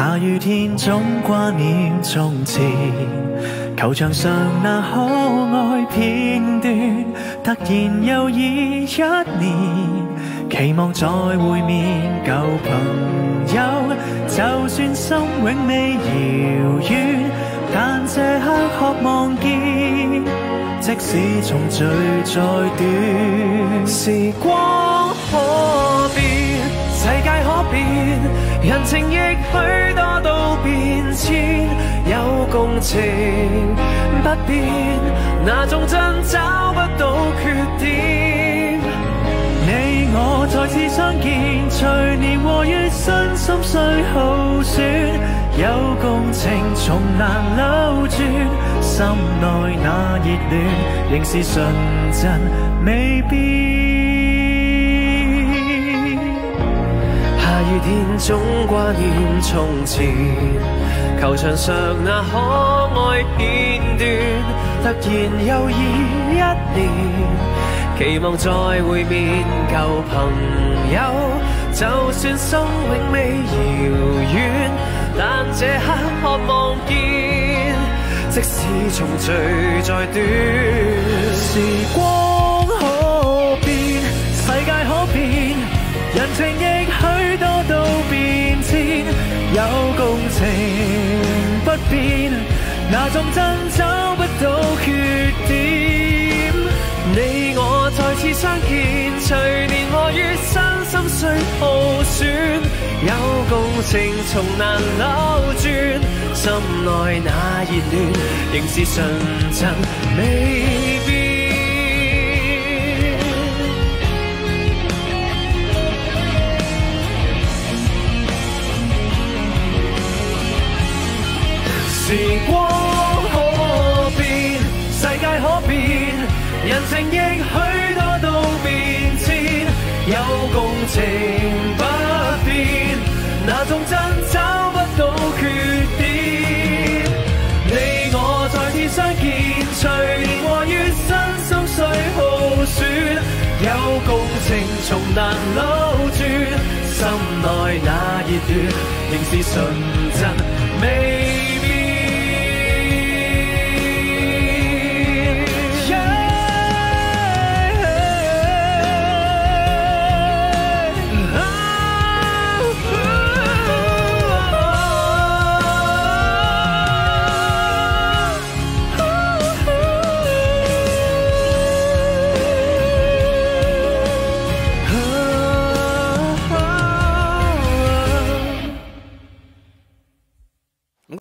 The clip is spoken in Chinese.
下雨天总挂念从前，球场上那可爱片段，突然又已一年，期望再会面旧朋友，就算心永未遥远，但这刻渴望见，即使重聚再短，时光可变，世界可变。人情亦许多都变迁，有共情不变，那种真找不到缺点。你我再次相见，随年和月，身心虽耗损，有共情从难扭转，心内那热恋仍是纯真未变。天总挂念从前，球场上那可爱片段，突然又已一年，期望再会面旧朋友，就算心永未遥远，但这刻渴望见，即使重聚再短，时光人情亦许多。都变迁，有共情不变，那种真找不到缺点。你我再次相见，随年和月，身心虽耗损，有共情从难扭转，心内那热恋仍是纯真未时光可变，世界可变，人情亦许多都变迁，有共情不变，那种真找不到缺点。你我再次相见，随年和月，身心虽耗损，有共情从难扭转，心内那热恋仍是纯真未。